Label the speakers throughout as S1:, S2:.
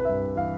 S1: Amen.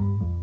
S1: You